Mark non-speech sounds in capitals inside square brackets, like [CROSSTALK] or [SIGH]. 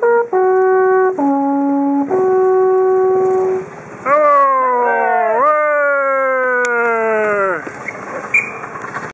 Thank [LAUGHS]